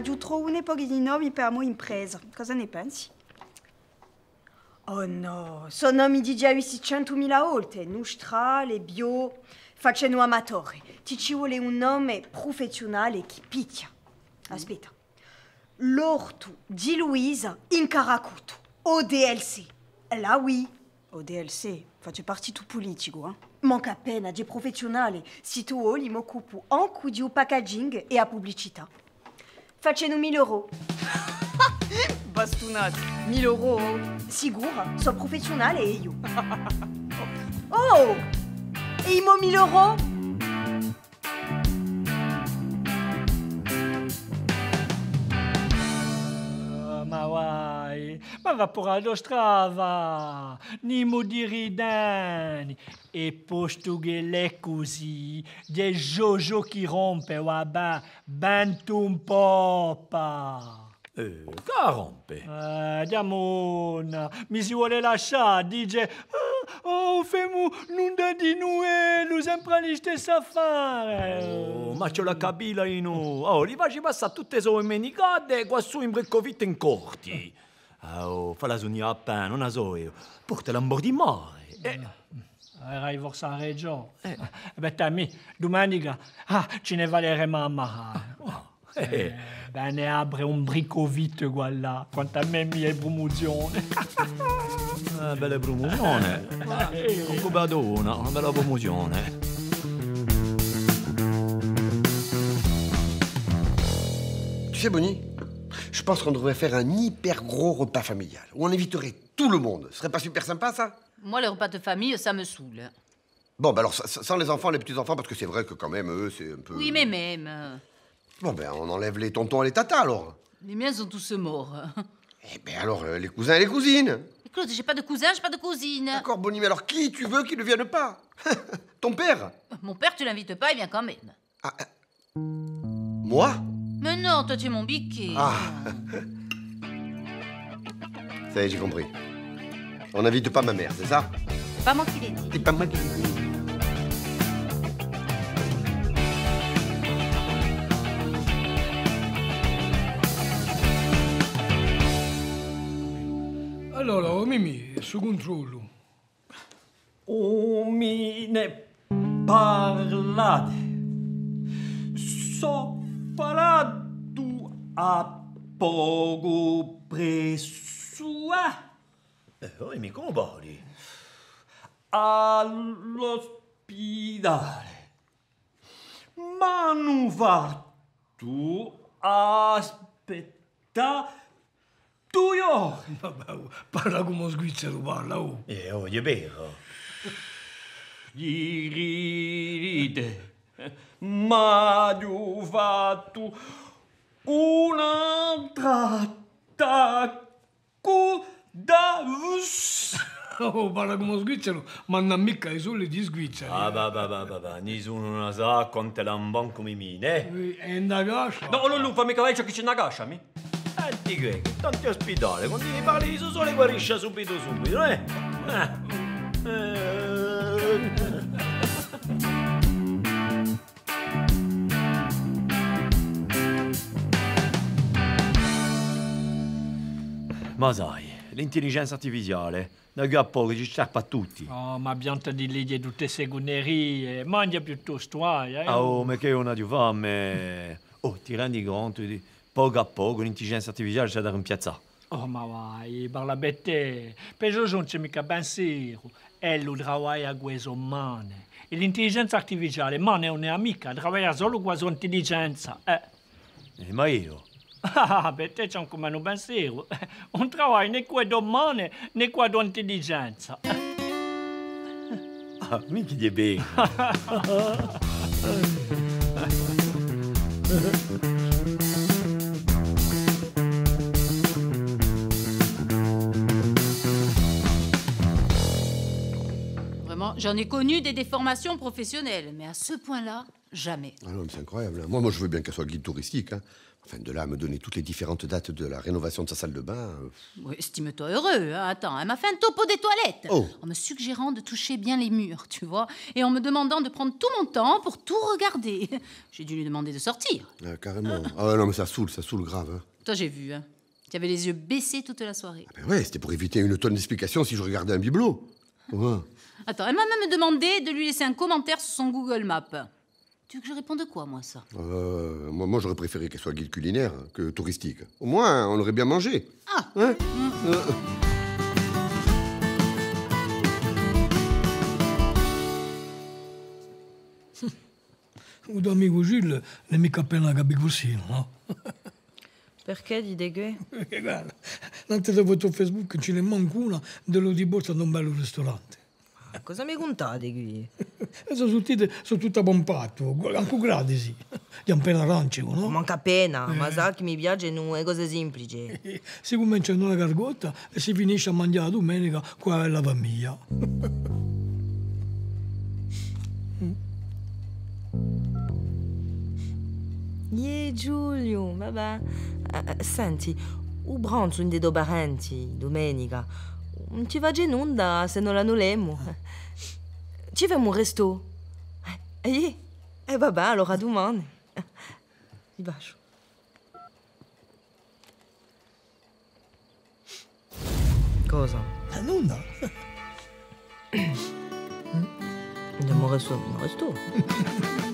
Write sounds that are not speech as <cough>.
giù un pochi di nomi per mo impresa. Cosa ne pensi? Oh no, sono nomi di già 600.000 volte. Nustrale, bio, facendo amatore. Ti ci vuole un nome professionale che picchia. Aspetta. L'orto di Luisa in Caracuto. ODLC. Là oui. ODLC. Faccio partie tu politico, eh? Manca appena di professionale. Si tu vuoi, mi occupo anche di packaging e a pubblicità. Facendo 1000 euro. <laughs> Bastonati, 1000 euro. Sicura, sono professionale e io. <laughs> oh! E imo 1000 euro? Ma va porado strava, ni modiridani, e posto che l'è così, de jojo che rompe, vabbè, bentum popa. Eh, che rompe? Eh, Diamona, mi si vuole lasciare, dice, "Ah, oh, femu, non da di noi, lo sempre gli stessi affari. Oh, ma c'è la cabila in. Oh, li facci passare tutte le sue menicate qua su in breccovite in corti. Oh, fa la sogna appena, non la so io. Portala in bordo di mare. Eh, Erai forse a Reggio. Eh. Beh, tammi, domenica, ah, ce ne valeremo a Mahà. eh. Bene, apre un bricovite, guarda, quanto a me mi è promozione. <laughs> Eh, bella promozione. Con cubadona, una bella promozione. Tu sais, Bonnie, je pense qu'on devrait faire un hyper gros repas familial où on inviterait tout le monde. Ce serait pas super sympa, ça? Moi, les repas de famille, ça me saoule. Bon, bah alors, sa- sans les enfants, les petits-enfants, parce que c'est vrai que quand même, eux, c'est un peu... Oui, mais même. euh, Bon, ben, on enlève les tontons et les tatas, alors. Les miens sont tous morts. Eh ben alors, euh, les cousins et les cousines. Claude, j'ai pas de cousin, j'ai pas de cousine. D'accord, Bonnie, mais alors qui tu veux qui ne vienne pas? <laughs> Ton père? Mon père, tu l'invites pas, il vient quand même. Ah, ah. Moi? Mais non, toi, tu es mon biquet. Ah. Ça y est, j'ai compris. On n'invite pas ma mère, c'est ça? C'est pas moi qui l'ai dit. C'est pas moi qui l'ai dit. Allora, oh Mimì, su controllo. Oh, mi ne parlate. So parlato a poco presso. Eh, oh, mi come parli? All'ospedale. Ma non va tu aspetta tu io. Vabbè, oh, parla come svizzero, parla, oh. Eh, oh, è vero. Gli ride, ma ho fatto un'altra attacco da <laughs> Oh, parla come sguicciano, ma non mica i soli di sguicciano. Ah, va, va, va, va, bah, ne sono una sa quanto la un buon come mine. Eh. E una caccia. No, non lo fa mica vecchio che c'è una caccia, mi? Eh, ti credo, tanti ospitali, quando gli parli di sole guarisce subito subito, eh? Eh... eh. Ma sai, l'intelligenza artificiale, da qui a poco ci scappa a tutti. Oh, ma abbiamo di lì di tutte segnerie, mangia piuttosto, vai, eh. Ah, oh, ma che una di fame. Oh, ti rendi conto di poco a poco l'intelligenza artificiale c'è da rimpiazzare. Oh, ma vai, parla per te. Per non c'è mica pensiero. E lo lavora a questo umane. E l'intelligenza artificiale, ma non è amica, lavora solo con la sua intelligenza. Eh. Eh, ma io? Ah, te c'è come <laughs> un pensiero. Non lavora né con domani né la intelligenza. <laughs> Ah, mica di bene. <laughs> j'en ai connu des déformations professionnelles, mais à ce point-là, jamais. Ah non, mais c'est incroyable. hein. Moi, moi, je veux bien qu'elle soit guide touristique. hein. Enfin, de là à me donner toutes les différentes dates de la rénovation de sa salle de bain. euh, Oui, estime-toi heureux. hein. Attends, elle m'a fait un topo des toilettes. Oh. En me suggérant de toucher bien les murs, tu vois. Et en me demandant de prendre tout mon temps pour tout regarder. <laughs> J'ai dû lui demander de sortir. ah, carrément. Ah ouais, non, mais ça saoule, ça saule grave. hein. Toi, j'ai vu. Hein. Tu avais les yeux baissés toute la soirée. Ben ouais, c'était pour éviter une tonne d'explications si je regardais un bibelot. Ouais. Attends, elle m'a même demandé de lui laisser un commentaire sur son Google Maps. Tu veux que je réponde quoi, moi, ça? Euh, moi, moi j'aurais préféré qu'elle soit guide culinaire que touristique. Au moins, on aurait bien mangé. Ah Hein amico Gilles non è mica appena capito così, no? Perché di Degue? Perché guarda, l'ante da foto Facebook ce n'è manco una dello di borsa da un bello ristorante. Cosa mi contate qui? <laughs> E sono tutte, sono tutta pompato, anche gratis. Di un pelo arancio, no? Manca appena, ma sa che mi piace non è cosa semplice. E <laughs> Si comincia in una gargotta e si finisce a mangiare la domenica qua la famiglia. <laughs> Ie Giulio, vabbè. Eh, senti, un pranzo in dei due parenti, domenica. Non ci va nulla se non l'annulliamo. Ci facciamo un resto. Eh, eh, eh, vabbè, allora domani. Ti bacio. Cosa? E nulla. Andiamo al resto? <laughs>